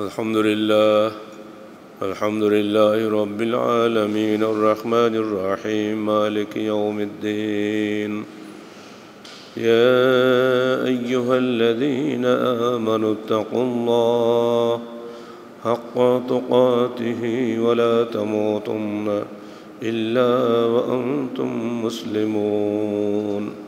الحمد لله الحمد لله رب العالمين الرحمن الرحيم مالك يوم الدين يا أيها الذين آمنوا اتقوا الله حق تقاته ولا تموتن إلا وأنتم مسلمون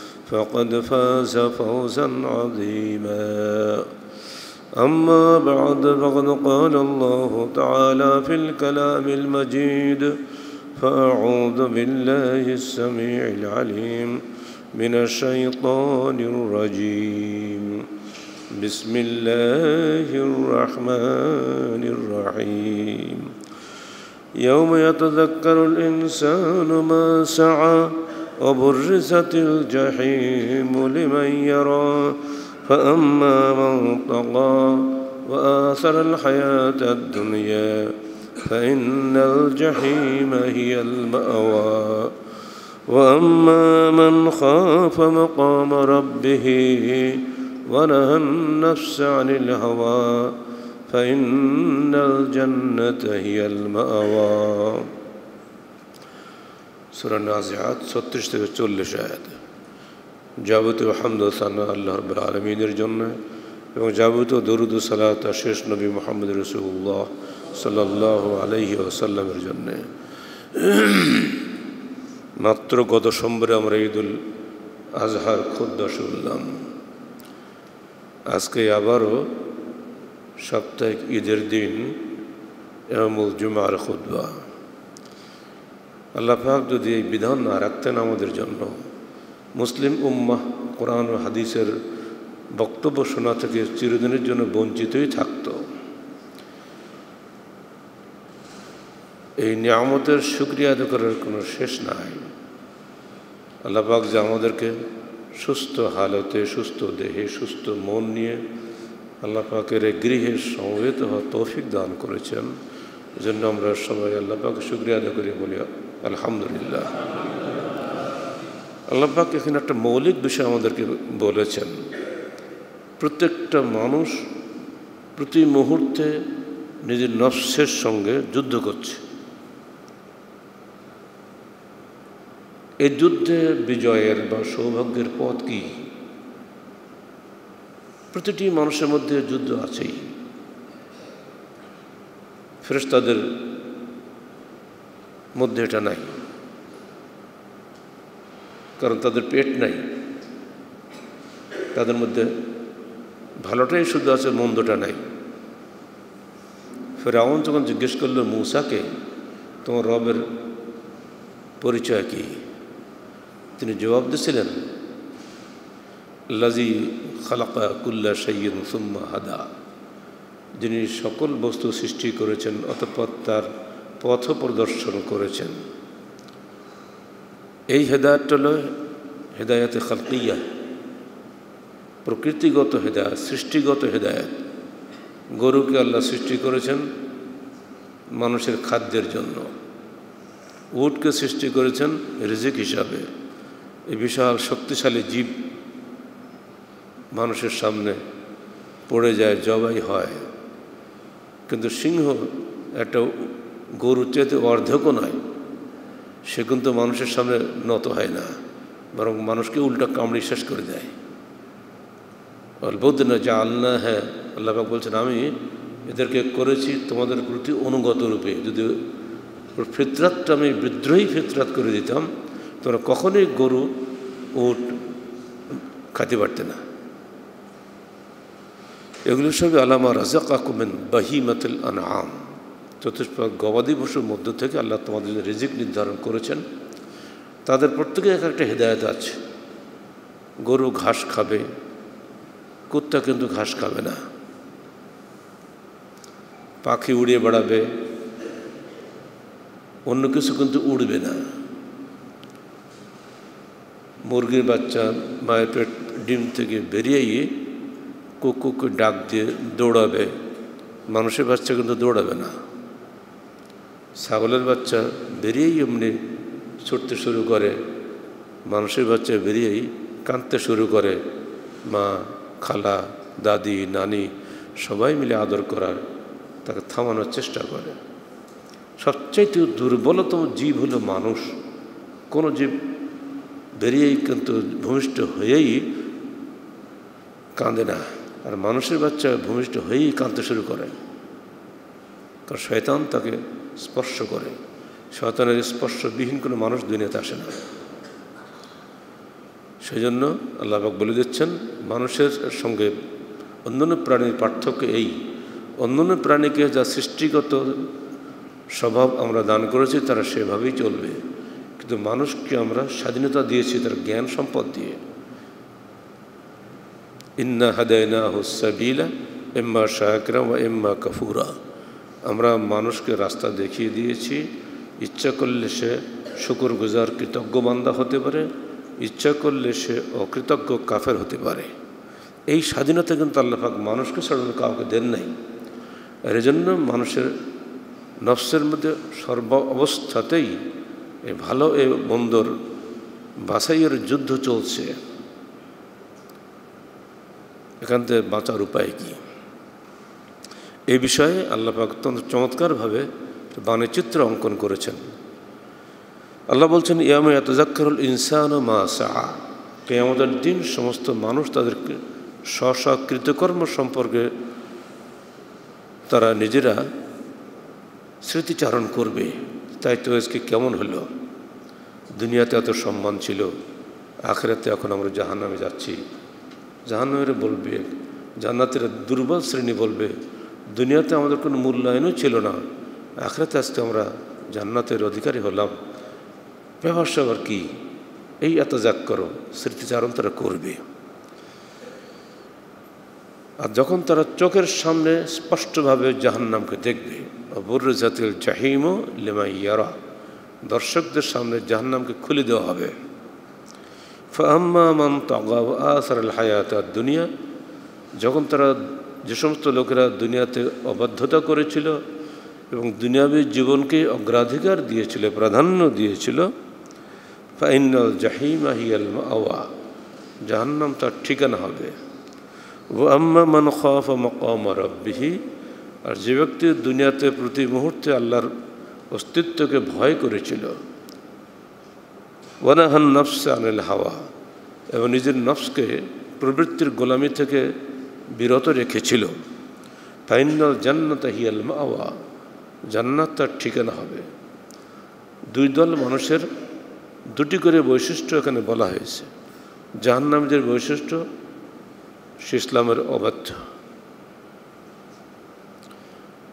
فقد فاز فوزا عظيما. أما بعد فقد قال الله تعالى في الكلام المجيد فأعوذ بالله السميع العليم من الشيطان الرجيم. بسم الله الرحمن الرحيم. يوم يتذكر الإنسان ما سعى وبرزت الجحيم لمن يرى. فأما من طغى وآثر الحياة الدنيا فإن الجحيم هي المأوى. وأما من خاف مقام ربه ونهى النفس عن الهوى فإن الجنة هي المأوى. সুরা নাজিহাত ছত্রিশ থেকে চল্লিশ আয়াত। যাবতীয় হামদ সানা আল্লাহ রব আলমিনের জন্য এবং যাবতীয় দরুদ সালাত শেষ নবী মোহাম্মদ রসুল্লাহ সাল্লাহ আলহি আসাল্লামের জন্যে। মাত্র গত সোমবারে আমরা ঈদুল আজহার খুদ্ শুনলাম। আজকে আবারও সাপ্তাহিক ঈদের দিন এমুল জুমার খুদ্া আল্লাহ পাক যদি এই বিধান না রাখতেন আমাদের জন্য, মুসলিম উম্মাহ কোরআন ও হাদিসের বক্তব্য শোনা থেকে চিরদিনের জন্য বঞ্চিতই থাকত। এই নিয়ামতের সুক্রিয়া আদায় করার কোনো শেষ নাই। আল্লাহ পাক যে আমাদেরকে সুস্থ হালতে, সুস্থ দেহে, সুস্থ মন নিয়ে আল্লাহ পাকের গৃহে সমবেত হওয়া তৌফিক দান করেছেন। এজন্য আমরা সবাই আল্লাহ পাকে সুক্রিয়া আদায় করি বলি আলহামদুলিল্লাহ। আল্লাপাক এখানে একটা মৌলিক বিষয় আমাদেরকে বলেছেন। প্রত্যেকটা মানুষ প্রতি মুহূর্তে নিজের নফসের সঙ্গে যুদ্ধ করছে। এই যুদ্ধে বিজয়ের বা সৌভাগ্যের পথ কি? প্রতিটি মানুষের মধ্যে যুদ্ধ আছেই। ফেরেস্তাদের মধ্যে এটা নাই। কারণ তাদের পেট নাই। তাদের মধ্যে ভালোটাই শুধু আছে, মন্দটা নাই। ফেরাউন যখন জিজ্ঞেস করল, মূসাকে, তোমার রবের পরিচয় কি? তিনি জবাব দিয়েছিলেন লাজি খালাকা কুল্লা সৈয়দ সুম্মা হাদা। যিনি সকল বস্তু সৃষ্টি করেছেন, অতপর তার পথ প্রদর্শন করেছেন। এই হেদায়তটা হল হেদায়তে খালকিয়া। প্রকৃতিগত হেদায়ত, সৃষ্টিগত হেদায়ত। গরুকে আল্লাহ সৃষ্টি করেছেন মানুষের খাদ্যের জন্য। উটকে সৃষ্টি করেছেন রিজিক হিসাবে। এই বিশাল শক্তিশালী জীব মানুষের সামনে পড়ে যায়, জবাই হয়। কিন্তু সিংহ একটা গরু চেতে অর্ধেকও নয়। সে কিন্তু মানুষের সামনে নত হয় না, বরং মানুষকে উল্টা কামড়ি শেষ করে দেয়। অল্পদিন যা আল্লাহ হ্যাঁ আল্লাহ বলছেন, আমি এদেরকে করেছি তোমাদের প্রতি অনুগত রূপে। যদি ফিতরাতটা আমি বিদ্রোহী ফিতরাত করে দিতাম, তোমরা কখনোই গরু, উট খাতে পারতে না। এগুলো সবই আলামা রাজাক আকুমেন বাহিমাতুল আনআম। চতুষ্পদ গবাদি পশুর মধ্য থেকে আল্লাহ তোমাদের রিজিক নির্ধারণ করেছেন। তাদের প্রত্যেকে এক একটা হেদায়ত আছে। গরু ঘাস খাবে, কুত্তা কিন্তু ঘাস খাবে না। পাখি উড়িয়ে বেড়াবে, অন্য কিছু কিন্তু উড়বে না। মুরগির বাচ্চা মায়ের পেট ডিম থেকে বেরিয়েই কুকুকে ডাক দিয়ে দৌড়াবে। মানুষের বাচ্চা কিন্তু দৌড়াবে না। ছাগলের বাচ্চা বেরিয়েই এমনি ছুটতে শুরু করে, মানুষের বাচ্চা বেরিয়েই কাঁদতে শুরু করে, মা, খালা, দাদি, নানি সবাই মিলে আদর করার, তাকে থামানোর চেষ্টা করে। সবচাইতে দুর্বলতম জীব হলো মানুষ। কোনো জীব বেরিয়েই কিন্তু ভূমিষ্ঠ হয়েই কাঁদে না। আর মানুষের বাচ্চা ভূমিষ্ঠ হয়েই কাঁদতে শুরু করে। কারণ শয়তান তাকে স্পর্শ করে। শয়তানের স্পর্শবিহীন কোনো মানুষ দুনিয়াতে আসে না। সেই জন্য আল্লাহবাক বলে দিচ্ছেন, মানুষের সঙ্গে অন্যান্য প্রাণীর পার্থক্য এই। অন্যান্য প্রাণীকে যা সৃষ্টিগত স্বভাব আমরা দান করেছি, তারা সেভাবেই চলবে। কিন্তু মানুষকে আমরা স্বাধীনতা দিয়েছি তার জ্ঞান সম্পদ দিয়ে। ইন্না হাদায়না হুসাবিলা এম্মা শাহকরা বা এম্মা কাফুরা। আমরা মানুষকে রাস্তা দেখিয়ে দিয়েছি। ইচ্ছা করলে সে শুকুর গুজার কৃতজ্ঞ বান্দা হতে পারে, ইচ্ছা করলে সে অকৃতজ্ঞ কাফের হতে পারে। এই স্বাধীনতা কিন্তু আল্লাহাক মানুষকে ছাড়ানো কাউকে দেন নাই। আর এজন্য মানুষের নফসের মধ্যে সর্ব অবস্থাতেই এই ভালো এ বন্দর বাছাইয়ের যুদ্ধ চলছে। এখান থেকে বাঁচার উপায় কি? এই বিষয়ে আল্লাপাক অত্যন্ত চমৎকারভাবে বাণীচিত্র অঙ্কন করেছেন। আল্লাহ বলছেন ইয়ামে এতজাক্কারুল ইনসান ও মা সাহা আমাদের দিন সমস্ত মানুষ তাদের স্ব কৃতকর্ম সম্পর্কে তারা নিজেরা স্মৃতিচারণ করবে। তাই তো আজকে কেমন হলো? দুনিয়াতে এত সম্মান ছিল, আখেরাতে এখন আমরা জাহান্নামে যাচ্ছি। জাহান্নামের বলবে, জান্নাতের দুর্বল শ্রেণি বলবে দুনিয়াতে আমাদের কোনো মূল্যায়নও ছিল না। আখরাতে আজকে আমরা জান্নাতের অধিকারী হলাম। ব্যবসা আবার কি? এই এত যাক করো স্মৃতিচারণ তারা করবে। আর যখন তারা চোখের সামনে স্পষ্টভাবে জাহান্নামকে দেখবে বুর জাতিল জাহিম লেমাইয়ারা দর্শকদের সামনে জাহান্নামকে খুলে দেওয়া হবে। ফাহ্মান তগাব আসার হায়াত দুনিয়া যখন তারা যে সমস্ত লোকেরা দুনিয়াতে অবাধ্যতা করেছিল এবং দুনিয়াবী জীবনকে অগ্রাধিকার দিয়েছিল, প্রাধান্য দিয়েছিল, ফাইনাল জাহিম আহিয়াল আওয়া জাহান্নাম তার ঠিকানা হবে। মান খফ আর যে ব্যক্তি দুনিয়াতে প্রতি মুহূর্তে আল্লাহর অস্তিত্বকে ভয় করেছিল। ওয়ানাহান নফস আনিল হাওয়া, এবং নিজের নফসকে প্রবৃত্তির গোলামি থেকে বিরত রেখেছিল। ফাইনাল জান্নাত হিয়াল মাওয়া জান্নাত তার ঠিকানা হবে। দুই দল মানুষের দুটি করে বৈশিষ্ট্য এখানে বলা হয়েছে। জাহান্নামীদের বৈশিষ্ট্য সে ইসলামের অবাধ্য।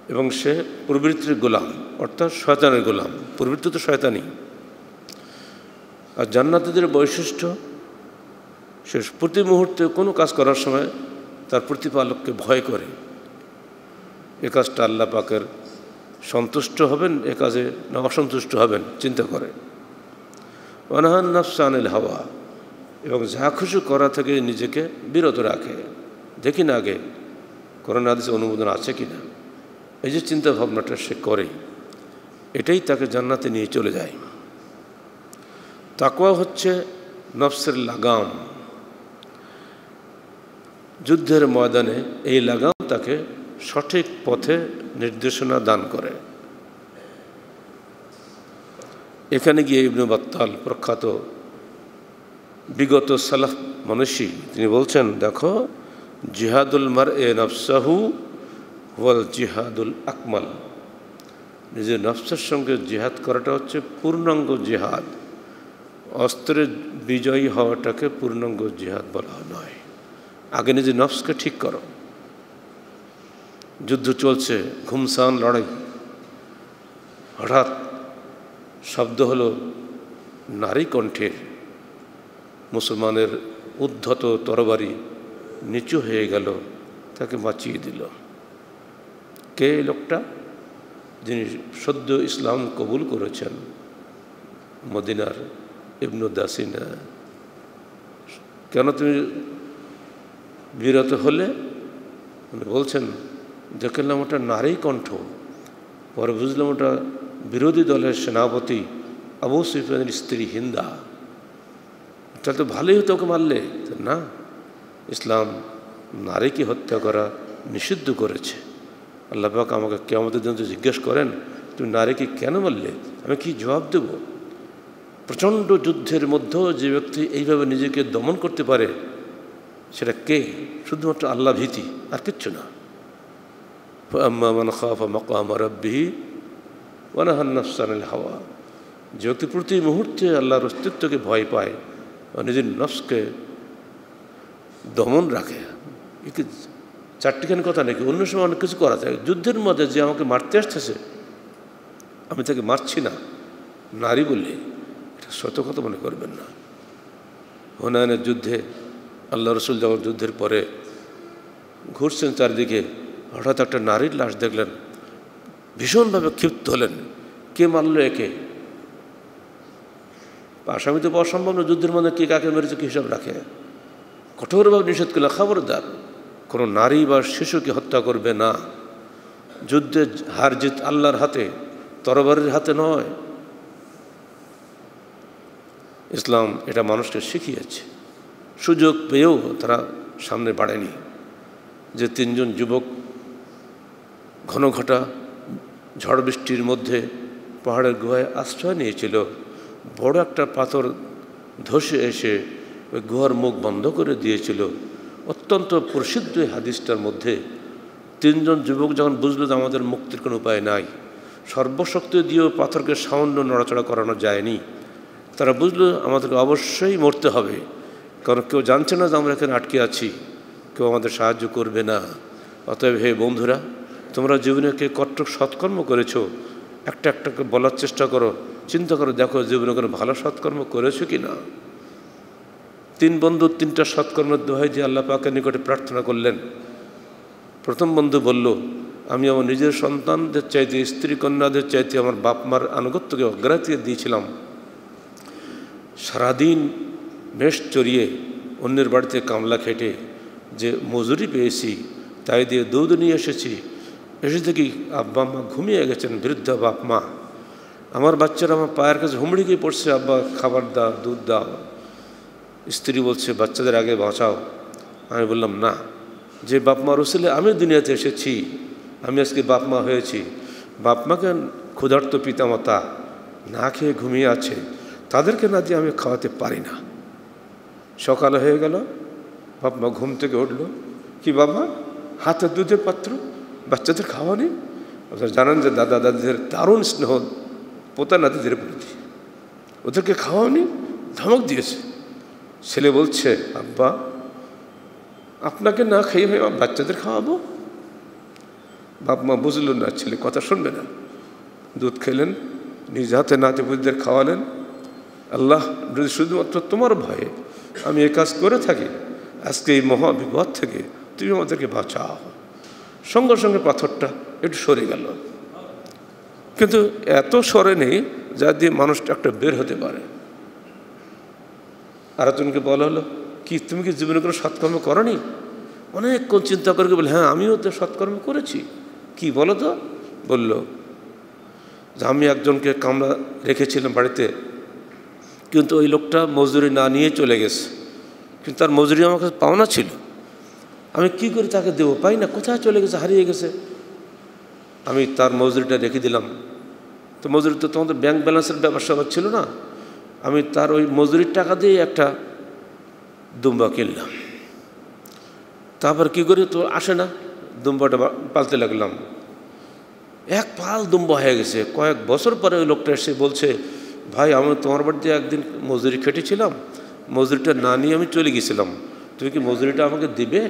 এবং সে প্রবৃত্তির গোলাম, অর্থাৎ শয়তানের গোলাম। প্রবৃত্তি তো শয়তানি আর জান্নাতিদের বৈশিষ্ট্য, সে প্রতি মুহূর্তে কোনো কাজ করার সময় তার প্রতিপালককে ভয় করে। এ কাজটা আল্লাহ পাকের সন্তুষ্ট হবেন, এ কাজে না অসন্তুষ্ট হবেন, চিন্তা করে। অনাহান নফসানিল হাওয়া, এবং যা খুশি করা থেকে নিজেকে বিরত রাখে। দেখি না আগে করোনা আদেশে অনুমোদন আছে কি না এই যে চিন্তা ভাবনাটা সে করে এটাই তাকে জান্নাতে নিয়ে চলে যায়। তাকুয়া হচ্ছে নফসের লাগাম। যুদ্ধের ময়দানে এই লাগাম তাকে সঠিক পথে নির্দেশনা দান করে। এখানে গিয়ে ইবনু বাত্তাল প্রখ্যাত বিগত সালাফ মনীষী, তিনি বলছেন, দেখো, জিহাদুল মার এ নফসাহু ওয়াল জিহাদুল আকমাল। নিজের নফসের সঙ্গে জেহাদ করাটা হচ্ছে পূর্ণাঙ্গ জেহাদ। অস্ত্রের বিজয়ী হওয়াটাকে পূর্ণাঙ্গ জেহাদ বলা নয় আগে নিজের নফসকে ঠিক করো। যুদ্ধ চলছে, ঘুমসান লড়াই। হঠাৎ শব্দ হলো, নারী কণ্ঠের মুসলমানের উদ্ধত তরবারি নিচু হয়ে গেল, তাকে বাঁচিয়ে দিল। কে লোকটা? যিনি সদ্য ইসলাম কবুল করেছেন, মদিনার ইবনু দাসিনা। কেন তুমি বিরত হলে মানে বলছেন দেখলাম ওটা নারী কণ্ঠ। পরে বুঝলাম ওটা বিরোধী দলের সেনাপতি আবু সুফিয়ানের স্ত্রী হিন্দা। তাহলে তো ভালোই হতো ওকে মারলে। না, ইসলাম নারীকে হত্যা করা নিষিদ্ধ করেছে। আল্লাহ পাক আমাকে কেমতের দিন জিজ্ঞেস করেন, তুমি নারীকে কেন মারলে? আমি কি জবাব দেব? প্রচণ্ড যুদ্ধের মধ্যেও যে ব্যক্তি এইভাবে নিজেকে দমন করতে পারে সেটা কে? শুধুমাত্র আল্লাহ ভীতি, আর কিচ্ছু না। আম্মান হাওয়া। যে প্রতি মুহূর্তে আল্লাহর অস্তিত্বকে ভয় পায় ও নিজের নফসকে দমন রাখে। একে চারটিখানি কথা নাকি? অন্য সময় অনেক কিছু করা যায়। যুদ্ধের মধ্যে যে আমাকে মারতে আসতেছে, আমি তাকে মারছি না। নারী বললে এটা সত কথা মনে করবেন না। হুনায়নের যুদ্ধে আল্লাহ রসুল যখন যুদ্ধের পরে ঘুরছেন চারদিকে, হঠাৎ একটা নারীর লাশ দেখলেন। ভীষণভাবে ক্ষিপ্ত হলেন। কে মারল একে? আসামি তো পাওয়া সম্ভব না, যুদ্ধের মধ্যে কে কাকে মেরেছে কি হিসাব রাখে। কঠোরভাবে নিষেধ করলে খবরদার, কোনো নারী বা শিশুকে হত্যা করবে না। যুদ্ধে হার জিত আল্লাহর হাতে, তরবারের হাতে নয়। ইসলাম এটা মানুষকে শিখিয়েছে। সুযোগ পেয়েও তারা সামনে বাড়েনি। যে তিনজন যুবক ঘন ঘটা ঝড় বৃষ্টির মধ্যে পাহাড়ের গুহায় আশ্রয় নিয়েছিল, বড় একটা পাথর ধসে এসে ওই গুহার মুখ বন্ধ করে দিয়েছিল। অত্যন্ত প্রসিদ্ধ হাদিসটার মধ্যে তিনজন যুবক যখন বুঝলো যে আমাদের মুক্তির কোনো উপায় নাই, সর্বশক্তি দিয়েও পাথরকে সামান্য নড়াচড়া করানো যায়নি, তারা বুঝলো আমাদেরকে অবশ্যই মরতে হবে। কারণ কেউ জানছে না যে আমরা এখানে আটকে আছি, কেউ আমাদের সাহায্য করবে না। অতএব হে বন্ধুরা, তোমরা জীবনে কে কট্টক সৎকর্ম করেছ, একটা একটাকে বলার চেষ্টা করো, চিন্তা করো, দেখো জীবনে কোনো ভালো সৎকর্ম করেছ কি না তিন বন্ধু, তিনটা সৎকর্মের দোহাই দিয়ে আল্লাহ পাকের নিকটে প্রার্থনা করলেন। প্রথম বন্ধু বলল, আমি আমার নিজের সন্তানদের চাইতে, স্ত্রী কন্যাদের চাইতে আমার বাপ মার আনুগত্যকে অগ্রাধিকার দিয়েছিলাম। সারাদিন মেষ চড়িয়ে অন্যের বাড়িতে কামলা খেটে যে মজুরি পেয়েছি, তাই দিয়ে দুধ নিয়ে এসেছি। এসে দেখি আব্বা আম্মা ঘুমিয়ে গেছেন, বৃদ্ধ বাপ মা। আমার বাচ্চারা আমার পায়ের কাছে হুমড়ি গিয়ে পড়ছে, আব্বা, খাবার দাও, দুধ দাও। স্ত্রী বলছে, বাচ্চাদের আগে বাঁচাও। আমি বললাম, না, যে বাপ মা রসিলে আমি দুনিয়াতে এসেছি, আমি আজকে বাপ মা হয়েছি। বাপ মাকে ক্ষুধার্ত পিতামাতা না খেয়ে ঘুমিয়ে আছে, তাদেরকে না দিয়ে আমি খাওয়াতে পারি না। সকাল হয়ে গেল। বাপ মা ঘুম থেকে উঠল। কি বাবা, হাতে দুধের পাত্র? বাচ্চাদের খাওয়া নেই আপনারা জানান যে, দাদা, দাদিদের দারুণ স্নেহ। পোতা নাতিদের প্রতি। ওদেরকে খাওয়ানি, ধমক দিয়েছে। ছেলে বলছে, আব্বা, আপনাকে না খাইয়ে ভাই বাচ্চাদের খাওয়াবো? বাপ মা বুঝলো না, ছেলে কথা শুনবে না। দুধ খেলেন, নিজ হাতে নাতি বুঝদের খাওয়ালেন। আল্লাহ যদি শুধুমাত্র তোমার ভয়ে আমি এ কাজ করে থাকি। আজকে এই মহা বিপদ থেকে তুমি আমাদেরকে বাঁচাও। সঙ্গে সঙ্গে পাথরটা একটু সরে গেল। কিন্তু এত সরে নেই যা দিয়ে মানুষটা একটা বের হতে পারে। আর তুমিকে বলা হলো, কি তুমি কি জীবনে কোনো সৎকর্ম করনি? অনেকক্ষণ চিন্তা করে বলে হ্যাঁ আমিও তো সৎকর্ম করেছি। কি বলো তো? বলল, যে আমি একজনকে কামড়া রেখেছিলাম বাড়িতে কিন্তু ওই লোকটা মজুরি না নিয়ে চলে গেছে। কিন্তু তার মজুরি আমার কাছে পাওনা ছিল। আমি কি করে তাকে দেবো? পাই না, কোথায় চলে গেছে? হারিয়ে গেছে। আমি তার মজুরিটা রেখে দিলাম। তো মজুরি তো তোমাদের ব্যাংক ব্যালেন্সের ব্যাপার ব্যবসা ছিল না। আমি তার ওই মজুরির টাকা দিয়ে একটা দুম্বা কিনলাম। তারপর কি করি তো আসে না, দুম্বাটা পালতে লাগলাম। এক পাল দুম্বা হয়ে গেছে। কয়েক বছর পরে ওই লোকটা এসে বলছে ভাই, আমি তোমার বাড়িতে একদিন মজুরি খেটেছিলাম, মজুরিটা না নিয়ে আমি চলে গেছিলাম। তুমি কি মজুরিটা আমাকে দিবে?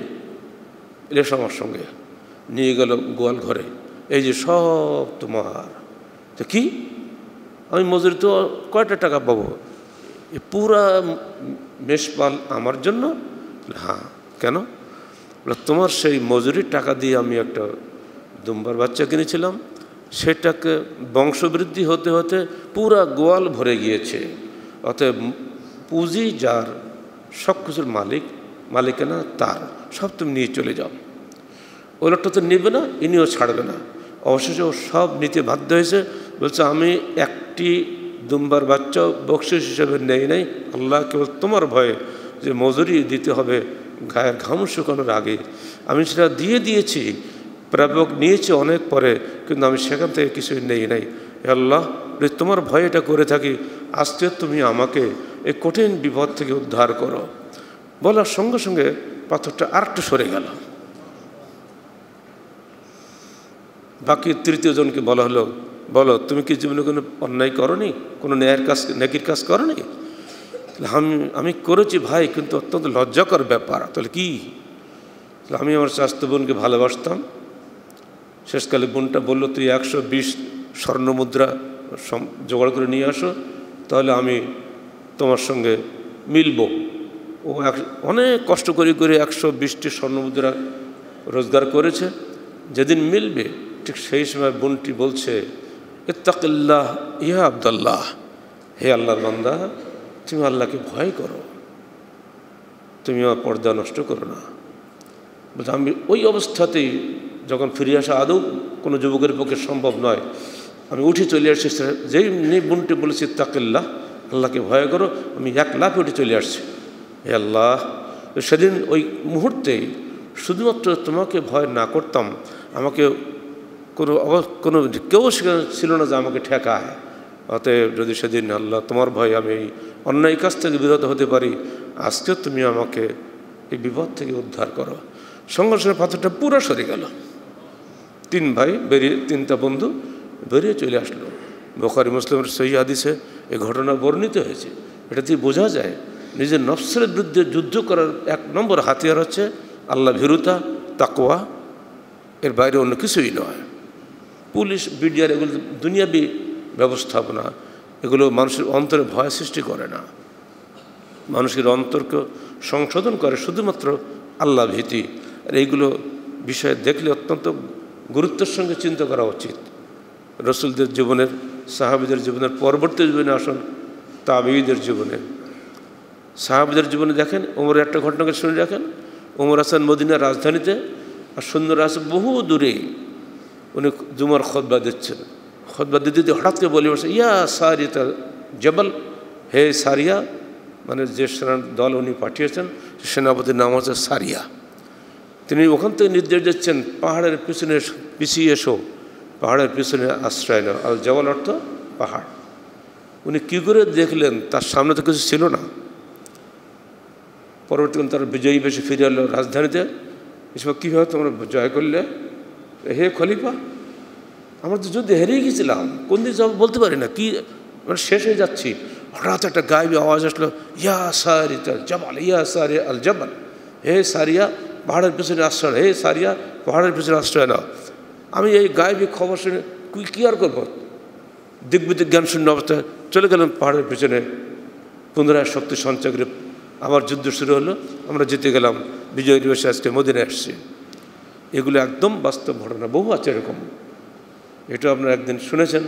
এসে আমার সঙ্গে। নিয়ে গেল গোয়াল ঘরে। এই যে সব তোমার। তো কি? আমি মজুরি তো কয়টা টাকা পাবো? এ পুরা মেষপাল আমার জন্য? হ্যাঁ। কেন? তোমার সেই মজুরির টাকা দিয়ে আমি একটা দুম্বার বাচ্চা কিনেছিলাম। সেটাকে বংশবৃদ্ধি হতে হতে পুরা গোয়াল ভরে গিয়েছে। অতএব পুঁজি যার, সব কিছুর মালিক, মালিকানা তার, সব তুমি নিয়ে চলে যাও। ওই লোকটা তো নেবে না, ইনিও ছাড়বে না। অবশেষে ও সব নিতে বাধ্য হয়েছে, বলছে, আমি একটি দুম্বার বাচ্চা বকশিস হিসেবে নেই নাই। আল্লাহ কেবল তোমার ভয়ে যে মজুরি দিতে হবে, গায়ের ঘাম শুকানোর আগে। আমি সেটা দিয়ে দিয়েছি প্রাপক নিয়েছে অনেক পরে, কিন্তু আমি সেখান থেকে কিছুই নেই নাই। আল্লাহ তোমার ভয় এটা করে থাকি, আজকে তুমি আমাকে এই কঠিন বিপদ থেকে উদ্ধার করো। বলার সঙ্গে সঙ্গে পাথরটা আরেকটু সরে গেল। বাকি তৃতীয় জনকে বলা হলো, বলো, তুমি কি জীবনে কোনো অন্যায় করনি? কোনো ন্যায়ের কাজ নেকির কাজ করনি? আমি আমি করেছি ভাই, কিন্তু অত্যন্ত লজ্জাকর ব্যাপার। তাহলে কি? আমি আমার স্বাস্থ্য বোনকে ভালোবাসতাম শেষকালে বোনটা বলল, তুই একশো বিশ স্বর্ণমুদ্রা জোগাড় করে নিয়ে আসো, তাহলে আমি তোমার সঙ্গে মিলব। ও এক, অনেক কষ্ট করে করে একশো বিশটি স্বর্ণমুদ্রা রোজগার করেছে। যেদিন মিলবে, ঠিক সেই সময় বোনটি বলছে, ইত্তাকিল্লাহ ইহা আবদাল্লাহ, হে আল্লাহর বান্দা, তুমি আল্লাহকে ভয় করো। তুমি আমার পর্দা নষ্ট করো না। আমি ওই অবস্থাতেই যখন ফিরে আসা আদৌ কোনো যুবকের পক্ষে সম্ভব নয়, আমি উঠে চলে আসছি যেই বোনটি বলেছি, তাকিল্লাহ, আল্লাহকে ভয় করো, আমি এক লাফে উঠে চলে আসছি। হে আল্লাহ, সেদিন ওই মুহূর্তেই শুধুমাত্র তোমাকে ভয় না করতাম, আমাকে কোনো কোনো কেউ সেখানে ছিল না যে আমাকে ঠেকায়। অতএব যদি সেদিন, আল্লাহ, তোমার ভয় আমি এই অন্যায় কাজ থেকে বিরত হতে পারি আজকে তুমি আমাকে এই বিপদ থেকে উদ্ধার করো। সঙ্গে পাথরটা পুরো সরে গেল। তিন ভাই বেরিয়ে, তিনটা বন্ধু বেরিয়ে চলে আসলো। বোখারি, মুসলিমের সহি আদিসে এই ঘটনা বর্ণিত হয়েছে। এটা দিয়ে বোঝা যায়, নিজের নফসের বিরুদ্ধে যুদ্ধ করার এক নম্বর হাতিয়ার হচ্ছে আল্লাহ ভীরুতা তাকোয়া এর বাইরে অন্য কিছুই নয়। পুলিশ, বিডিআর, এগুলো দুনিয়াবি ব্যবস্থাপনা। এগুলো মানুষের অন্তরে ভয় সৃষ্টি করে না। মানুষের অন্তরকে সংশোধন করে শুধুমাত্র আল্লাহ ভীতি। আর এইগুলো বিষয়ে দেখলে অত্যন্ত গুরুত্বের সঙ্গে চিন্তা করা উচিত। রসুলদের জীবনের, সাহাবিদের জীবনের, পরবর্তী জীবনে আসুন তাবিদের জীবনে। সাহাবিদের জীবনে দেখেন ওমরের একটা ঘটনাকে শুনে রাখেন। ওমর হাসান মদিনার রাজধানীতে, আর সুন্দর আছে বহু দূরে, উনি জুমার খতবা দিচ্ছেন। খতবা দিতে দিতে হঠাৎ করে বলে বসে, ইয়া সারিতা জবল, হে সারিয়া। মানে যে সেনা দল উনি পাঠিয়েছেন সেনাপতির নাম হচ্ছে সারিয়া। তিনি ওখান থেকে নির্দেশ দিচ্ছেন, পাহাড়ের পিছনে পিছিয়ে এসো, পাহাড়ের পিছনে আশ্রয় নেও। আর জবল অর্থ পাহাড়। উনি কী করে দেখলেন, তার সামনে তো কিছু ছিল না। পরবর্তীকালে তার বিজয়ী বেশি ফিরে এলো রাজধানীতে। এসব কীভাবে তোমরা জয় করলে? হে খলিফা, আমরা তো যুদ্ধে হেরেই গেছিলাম। কোন দিন যাব বলতে পারি না। কি মানে শেষ হয়ে যাচ্ছি। হঠাৎ একটা গায়েবী আওয়াজ আসলো, ইয়া সারি জবাল ইয়া সারি আল জবাল হে সারিয়া পাহাড়ের পিছনে আশ্রয় হে সারিয়া, পাহাড়ের পিছনে আশ্রয় নাও। আমি এই গায়েবী খবর শুনে কী আর করব? দিগ্বিদিক জ্ঞান শূন্য অবস্থায় চলে গেলাম পাহাড়ের পিছনে। পুনরায় শক্তি সঞ্চয় করে আবার যুদ্ধ শুরু হলো। আমরা জিতে গেলাম। বিজয় দিবসে আজকে মদিনে আসছি। এগুলো একদম বাস্তব ঘটনা, বহু আছে এরকম। এটা আপনারা একদিন শুনেছেন।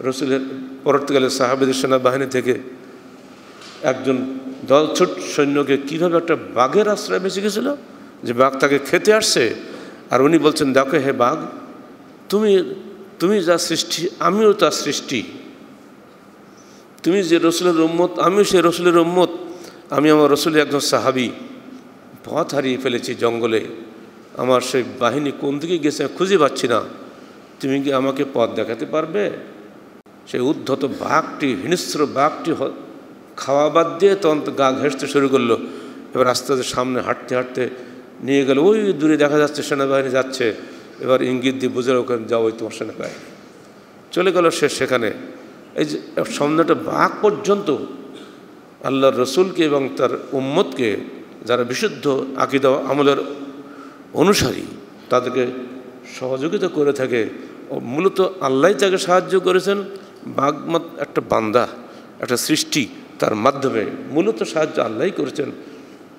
রসুলের পরবর্তীকালে সাহাবেদের সেনাবাহিনী থেকে একজন দলছুট সৈন্যকে কীভাবে একটা বাঘের আশ্রয় বেঁচে গেছিল? যে বাঘ তাকে খেতে আসছে, আর উনি বলছেন, দেখো হে বাঘ, তুমি তুমি যা সৃষ্টি, আমিও তার সৃষ্টি। তুমি যে রসুলের উম্মত, আমিও সে রসুলের উম্মত। আমি আমার রসুলের একজন সাহাবি। পথ হারিয়ে ফেলেছি জঙ্গলে। আমার সেই বাহিনী কোন দিকে গেছে খুঁজে পাচ্ছি না। তুমি কি আমাকে পথ দেখাতে পারবে? সেই উদ্ধত বাঘটি, হিংস্র বাঘটি খাওয়া বাদ দিয়ে তখন গা ঘেঁষতে শুরু করল। এবার আস্তে আস্তে সামনে হাঁটতে হাঁটতে নিয়ে গেল, ওই দূরে দেখা যাচ্ছে, সেনাবাহিনী যাচ্ছে। এবার ইঙ্গিত দিয়ে বুঝে ওখানে যাও, ওই তোমার সেনা গায়ে চলে গেল সে সেখানে। এই যে সন্ধ্যাটা বাঘ পর্যন্ত আল্লাহর রসুলকে এবং তার উম্মতকে যারা বিশুদ্ধ আকিদা আমলের অনুসারী, তাদেরকে সহযোগিতা করে থাকে। মূলত আল্লাহ তাকে সাহায্য করেছেন। বাঘ একটা বান্দা, একটা সৃষ্টি তার মাধ্যমে মূলত সাহায্য আল্লাহই করেছেন।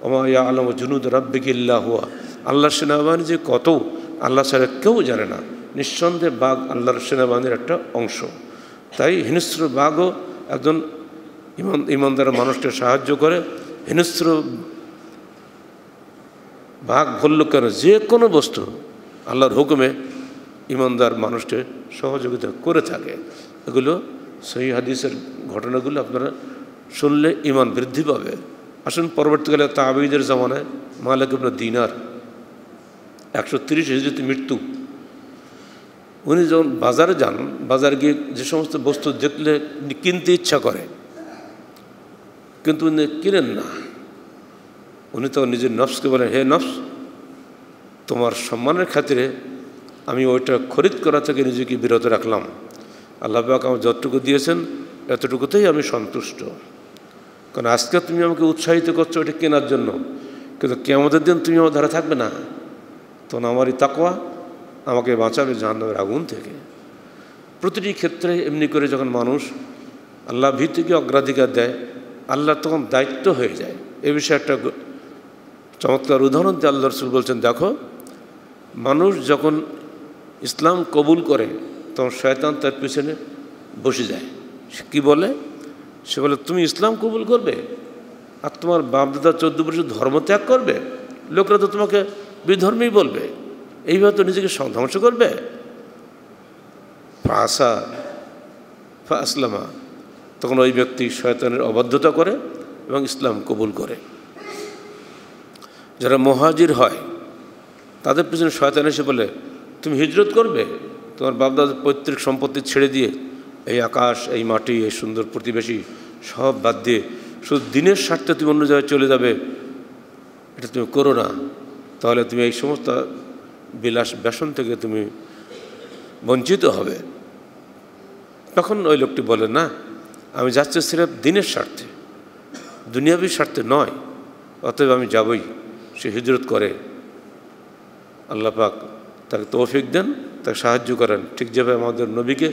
ওমায়া আলম জুনুদ রাব্বিকিল্লা হুয়া। আল্লাহর সেনাবাহিনী যে কত, আল্লাহ ছাড়া কেউ জানে না। নিঃসন্দেহে বাঘ আল্লাহর সেনাবাহিনীর একটা অংশ। তাই হিংস্র বাঘও একজন ইমান, ইমানদার মানুষকে সাহায্য করে। হিংস্র বাঘ ভল্লুক কেন? যে কোনো বস্তু আল্লাহর হুকুমে ইমানদার মানুষকে সহযোগিতা করে থাকে। এগুলো সেই হাদিসের ঘটনাগুলো আপনারা শুনলে ইমান বৃদ্ধি পাবে। আসুন পরবর্তীকালে তাবিদের জামানায় মালিক ইবনে দিনার। একশো তিরিশ হিজড়িতে মৃত্যু। উনি যখন বাজারে যান, বাজারে গিয়ে যে সমস্ত বস্তু দেখলে কিনতে ইচ্ছা করে, কিন্তু উনি কিনেন না। উনি তো নিজের নফসকে বলেন, হে নফস, তোমার সম্মানের খাতিরে আমি ওইটা খরিদ করা থেকে নিজেকে বিরত রাখলাম। আল্লাহ পাক আমার যতটুকু দিয়েছেন, এতটুকুতেই আমি সন্তুষ্ট। কারণ আজকে তুমি আমাকে উৎসাহিত করছ ওটা কেনার জন্য। কিন্তু কেমতের দিন তুমি আমার ধারা থাকবে না। তখন আমারই তাকোয়া আমাকে বাঁচাবে জাহান্নামের আগুন থেকে। প্রতিটি ক্ষেত্রে এমনি করে যখন মানুষ আল্লাহ ভীতিকে অগ্রাধিকার দেয়, আল্লাহ তখন দায়িত্ব হয়ে যায়। এ বিষয়ে একটা চমৎকার উদাহরণ দিয়ে আল্লাহ রসুল বলছেন, দেখো, মানুষ যখন ইসলাম কবুল করে, তখন শয়তান তার পিছনে বসে যায়। সে কী বলে? সে বলে, তুমি ইসলাম কবুল করবে? আর তোমার বাপদাদা চোদ্দ বছর ধর্ম ত্যাগ করবে? লোকরা তো তোমাকে বিধর্মী বলবে। এইভাবে তো নিজেকে ধ্বংস করবে? ফাঁসা ফা আসলামা তখন ওই ব্যক্তি শয়তানের অবাধ্যতা করে এবং ইসলাম কবুল করে। যারা মহাজির হয়, তাদের পিছনে শয়তান এসে বলে, তুমি হিজরত করবে? তোমার বাপদাদার পৈতৃক সম্পত্তি ছেড়ে দিয়ে এই আকাশ, এই মাটি, এই সুন্দর প্রতিবেশী, সব বাদ দিয়ে শুধু দিনের স্বার্থে তুমি অন্য জায়গায় চলে যাবে, এটা তুমি করো না। তাহলে তুমি এই সমস্ত বিলাস ব্যসন থেকে তুমি বঞ্চিত হবে। তখন ওই লোকটি বলে, না, আমি যাচ্ছি সিরেফ দিনের স্বার্থে। দুনিয়াবী স্বার্থে নয়, অতএব আমি যাবই। সে হিজরত করে। আল্লাহ পাক তাকে তৌফিক দেন, তাকে সাহায্য করেন। ঠিক যেভাবে আমাদের নবীকে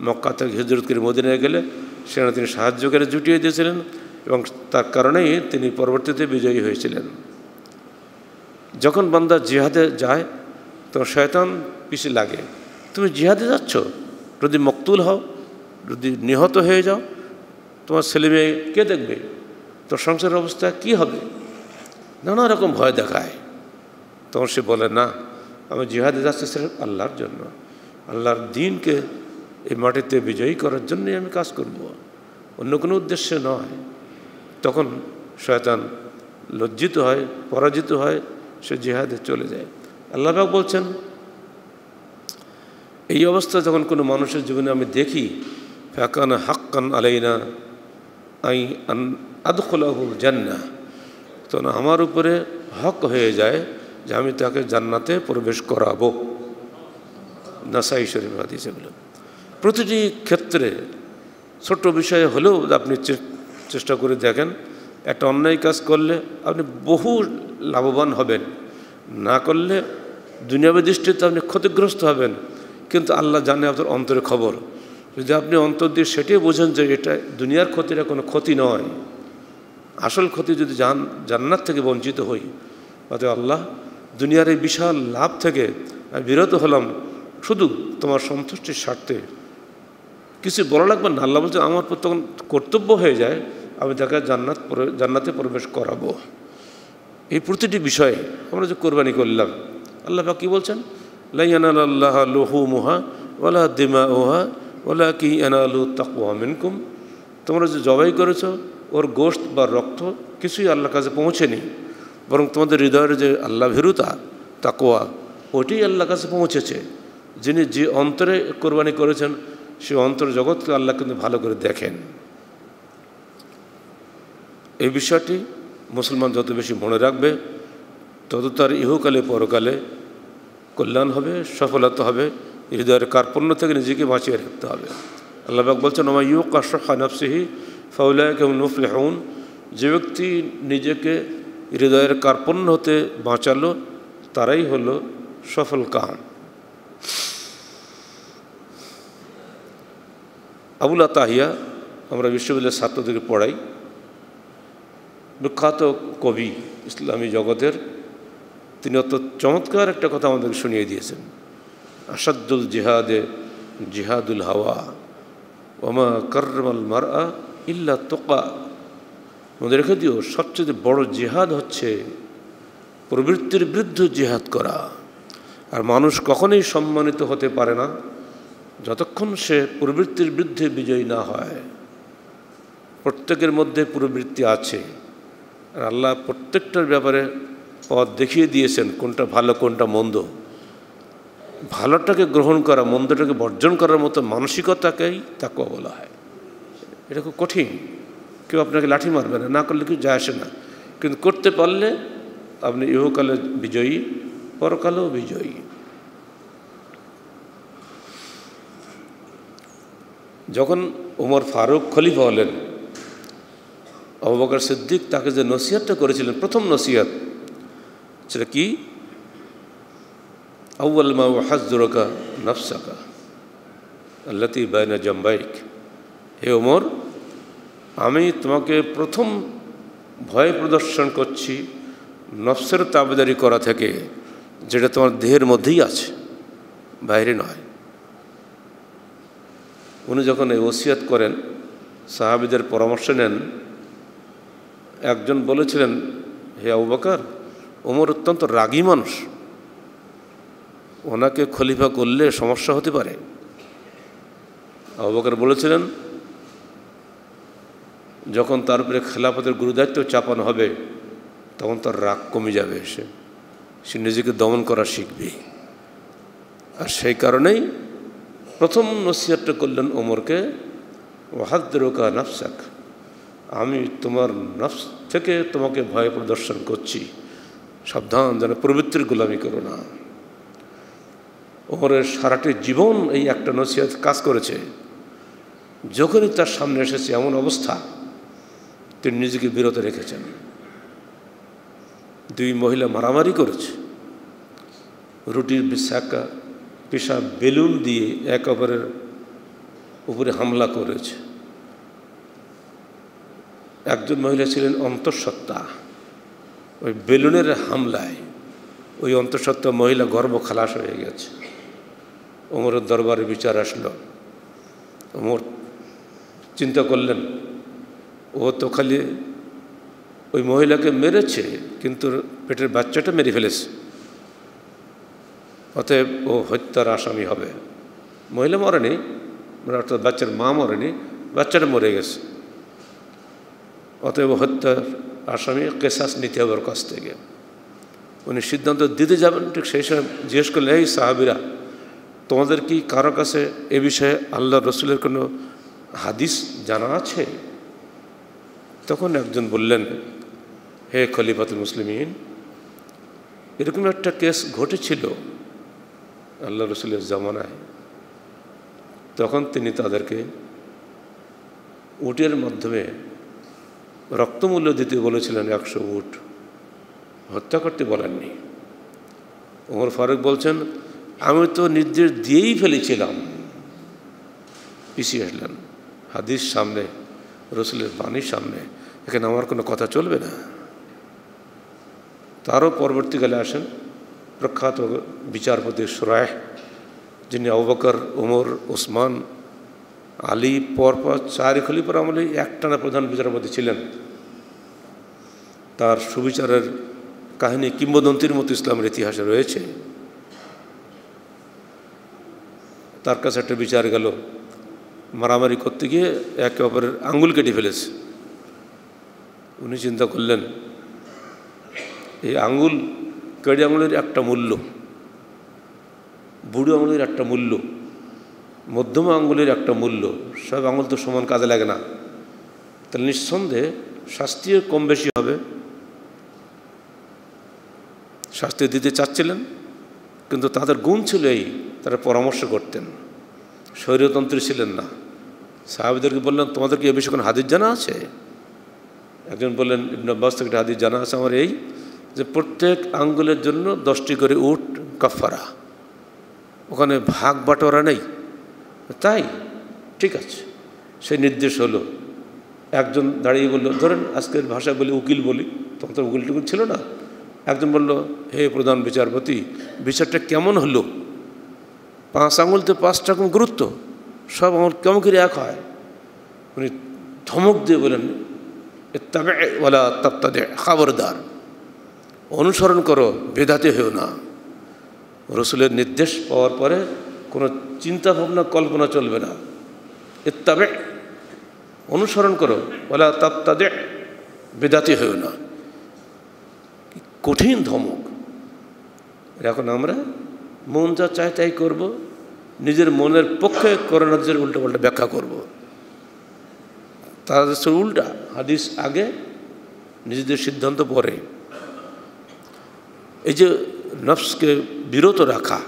মক্কা থেকে হিজরত করে মদিনায় গেলে সেখানে তিনি সাহায্য করে জুটিয়ে দিয়েছিলেন এবং তার কারণেই তিনি পরবর্তীতে বিজয়ী হয়েছিলেন। যখন বান্দা জিহাদে যায়, তখন শয়তান পিছিয়ে লাগে। তুমি জিহাদে যাচ্ছ? যদি মকতুল হও যদি নিহত হয়ে যাও। তোমার ছেলে মেয়ে কে দেখবে? তোর সংসারের অবস্থা কি হবে? নানা রকম ভয় দেখায়। তখন সে বলে, না, আমি জিহাদে যাচ্ছি সেরকম আল্লাহর জন্য। আল্লাহর দিনকে এই মাটিতে বিজয়ী করার জন্যই আমি কাজ করব। অন্য কোনো উদ্দেশ্যে নয়। তখন শয়তান লজ্জিত হয়, পরাজিত হয়, সে জিহাদে চলে যায়। আল্লাহবাক বলছেন, এই অবস্থা যখন কোনো মানুষের জীবনে আমি দেখি ফ্যাকান হাক্কান আলাইনা আই আদখলাহু জান্না তখন আমার উপরে হক হয়ে যায় যে আমি তাকে জান্নাতে প্রবেশ করাবো। নাসাই শরীফ হাদিস এগুলো। প্রতিটি ক্ষেত্রে ছোট্ট বিষয়ে হলেও আপনি চেষ্টা করে দেখেন, একটা অন্যায় কাজ করলে আপনি বহু লাভবান হবেন, না করলে দুনিয়াবী দৃষ্টিতে আপনি ক্ষতিগ্রস্ত হবেন। কিন্তু আল্লাহ জানে আপনার অন্তরের খবর। যদি আপনি অন্তর দিয়ে সেটাই বোঝেন যে এটা দুনিয়ার ক্ষতিটা কোনো ক্ষতি নয়, আসল ক্ষতি যদি জান, জান্নাত থেকে বঞ্চিত হই অতএব আল্লাহ দুনিয়ার এই বিশাল লাভ থেকে আমি বিরত হলাম। শুধু তোমার সন্তুষ্টির স্বার্থে। কিছু বলা লাগবে না? আল্লাহ বলছে, আমার তখন কর্তব্য হয়ে যায়, আমি তাকে জান্নাত জান্নাতে প্রবেশ করাবো। এই প্রতিটি বিষয়ে আমরা যে কোরবানি করলাম, আল্লাহ কী বলছেন? লাইয়ানাল আল্লাহ লোহু মুহা ওলা দিমা ওহা ওলা কি এনালু তাকুয়া মিনকুম। তোমরা যে জবাই করেছ, ওর গোস্ত বা রক্ত কিছুই আল্লাহর কাছে পৌঁছেনি, বরং তোমাদের হৃদয়ের যে আল্লাহ ভীরুতা তাকোয়া ওটি আল্লাহর কাছে পৌঁছেছে। যিনি যে অন্তরে কোরবানি করেছেন সে অন্তর জগৎকে আল্লাহ কিন্তু ভালো করে দেখেন। এই বিষয়টি মুসলমান যত বেশি মনে রাখবে, তত তার ইহকালে পরকালে কল্যাণ হবে, সফলতা হবে, হৃদয়ের কার্পণ্য থেকে নিজেকে বাঁচিয়ে রাখতে হবে। আল্লাহবাক বলছেন আমার ইউ কাশা নফসিহি ফাউলায় কেমন মুফলেহন। যে ব্যক্তি নিজেকে হৃদয়ের কার্পণ্য হতে বাঁচালো, তারাই হলো সফল কাম আবুল তাহিয়া আমরা বিশ্ববিদ্যালয়ের ছাত্রদেরকে পড়াই। বিখ্যাত কবি ইসলামী জগতের, তিনি অত চমৎকার একটা কথা আমাদেরকে শুনিয়ে দিয়েছেন। আসাদুল জিহাদে জিহাদুল হাওয়া, ওমা করমাল মারা ইল্লা তোকা। মনে রেখে দিও, সবচেয়ে বড় জিহাদ হচ্ছে প্রবৃত্তির বিরুদ্ধে জিহাদ করা। আর মানুষ কখনোই সম্মানিত হতে পারে না। যতক্ষণ সে প্রবৃত্তির বিরুদ্ধে বিজয়ী না হয়, প্রত্যেকের মধ্যে প্রবৃত্তি আছে। আর আল্লাহ প্রত্যেকটার ব্যাপারে পথ দেখিয়ে দিয়েছেন কোনটা ভালো, কোনটা মন্দ। ভালোটাকে গ্রহণ করা, মন্দটাকে বর্জন করার মতো মানসিকতাকেই তাকে বলা হয়। এটা খুব কঠিন। কেউ আপনাকে লাঠি মারবে না না করলে কেউ যায় আসে না। কিন্তু করতে পারলে আপনি ইহকালে বিজয়ী, পরকালেও বিজয়ী। যখন ওমর ফারুক খলিফা হলেন অবকার সিদ্দিক তাকে যে নসিহাতটা করেছিলেন, প্রথম নসিহাত সেটা কি? আউ্ল মা হাজরকা নফসাকা আল্লাতি বাইনা জম্বাইক। হে ওমর আমি তোমাকে প্রথম ভয় প্রদর্শন করছি নফসের তাবেদারি করা থেকে, যেটা তোমার দেহের মধ্যেই আছে, বাইরে নয়। উনি যখন এই ওসিয়াত করেন, সাহাবিদের পরামর্শ নেন, একজন বলেছিলেন, হে আবুবাকার ওমর অত্যন্ত রাগী মানুষ। ওনাকে খলিফা করলে সমস্যা হতে পারে। আবুবাকার বলেছিলেন, যখন তার উপরে খেলাফতের গুরুদায়িত্ব চাপানো হবে, তখন তার রাগ কমে যাবে সে সে নিজেকে দমন করা শিখবে। আর সেই কারণেই প্রথম নসিহাতটা করলেন ওমরকে ওয়াহাদ্রোকা নফসাক, আমি তোমার নফস থেকে তোমাকে ভয় প্রদর্শন করছি। সাবধান, যেন প্রবৃত্তির গোলামি করো না। ওমরের সারাটি জীবন এই একটা নসিহত কাজ করেছে। যখনই তার সামনে এসেছে এমন অবস্থা, তিনি নিজেকে বিরত রেখেছেন। দুই মহিলা মারামারি করেছে। রুটির বিশাখা পেশা বেলুন দিয়ে এক অপরের উপরে হামলা করেছে। একজন মহিলা ছিলেন অন্তঃসত্ত্বা। ওই বেলুনের হামলায় ওই অন্তঃসত্ত্বা মহিলা গর্ব খালাস হয়ে গেছে। ওমরের দরবারে বিচার আসলো। ওমর চিন্তা করলেন, ও তো খালি ওই মহিলাকে মেরেছে, কিন্তু পেটের বাচ্চাটা মেরে ফেলেছে। অতএব ও হত্যার আসামি হবে। মহিলা মরেনি, অর্থাৎ বাচ্চার মা মরেনি, বাচ্চাটা মরে গেছে। অতএব হত্যার আসামি কেসাস নিতে হবে ওর কাছ থেকে। উনি সিদ্ধান্ত দিতে যাবেন, ঠিক সেই সময় জিজ্ঞেস করলে এই সাহাবিরা, তোমাদের কি কারও কাছে এ বিষয়ে আল্লাহ রসুলের কোনো হাদিস জানা আছে? তখন একজন বললেন, হে খলিফাতুল মুসলিমিন, এরকম একটা কেস ঘটেছিল। আল্লাহ রসুলের জামানায় তখন তিনি তাদেরকে উটের মাধ্যমে রক্তমূল্য দিতে বলেছিলেন একশো উট। হত্যা করতে বলেননি। ওমর ফারুক বলছেন, আমি তো নির্দেশ দিয়েই ফেলেছিলাম। পিছিয়ে আসলেন। হাদিস সামনে, রসুলের বাণীর সামনে। এখানে আমার কোনো কথা চলবে না। তারও পরবর্তীকালে আসেন। প্রখ্যাত বিচারপতি সুরায় যিনি আবুবকর ওমর ওসমান আলী, পরপর চারি খলিফার আমলে একটানা প্রধান বিচারপতি ছিলেন। তার সুবিচারের কাহিনী কিংবদন্তির মতো ইসলামের ইতিহাসে রয়েছে। তার কাছে একটা বিচার গেল, মারামারি করতে গিয়ে একে অপরের আঙ্গুল কেটে ফেলেছে। উনি চিন্তা করলেন, এই আঙ্গুল কেড়ে আঙুলের একটা মূল্য, বুড়ো আঙুলের একটা মূল্য, মধ্যম আঙুলের একটা মূল্য, সব আঙুল তো সমান কাজে লাগে না। তাহলে নিঃসন্দেহে শাস্তিও কম বেশি হবে। শাস্তি দিতে চাচ্ছিলেন, কিন্তু তাদের গুণ ছিল এই, তারা পরামর্শ করতেন। শৈরতন্ত্রী ছিলেন না। সাহাবিদেরকে বললেন, তোমাদের কি এ বিষয়ে কোনো জানা আছে? একজন বললেন, ইবন আব্বাস থেকে হাদিস জানা আছে, আমার এই যে প্রত্যেক আঙ্গুলের জন্য দশটি করে উট কাফারা ওখানে ভাগ বাটোয়ারা নেই। তাই? ঠিক আছে। সেই নির্দেশ হলো। একজন দাঁড়িয়ে বলল, ধরেন আজকের ভাষা বলি উকিল বলি। তখন তো উকিল টুকিল ছিল না। একজন বলল, হে প্রধান বিচারপতি, বিচারটা কেমন হলো? পাঁচ আঙুল তো পাঁচটা রকম গুরুত্ব। সব আঙুল কেমন করে এক হয়। উনি ধমক দিয়ে বলেন তবে ওলা তপ্তাদে খবরদার। অনুসরণ করো, বেদাতে হয়েও না। রসুলের নির্দেশ পাওয়ার পরে কোনো চিন্তা ভাবনা কল্পনা চলবে না। তবে অনুসরণ করো ওলা তপ্তাদে বেদাতে হয়েও না। কঠিন ধমক। এখন আমরা মন যা চাই তাই করব, নিজের মনের পক্ষে করোনাদের উল্টো পাল্টা ব্যাখ্যা করব। তাদের উল্টা, হাদিস আগে, নিজেদের সিদ্ধান্ত পরে। এই যে নফসকে বিরত রাখা,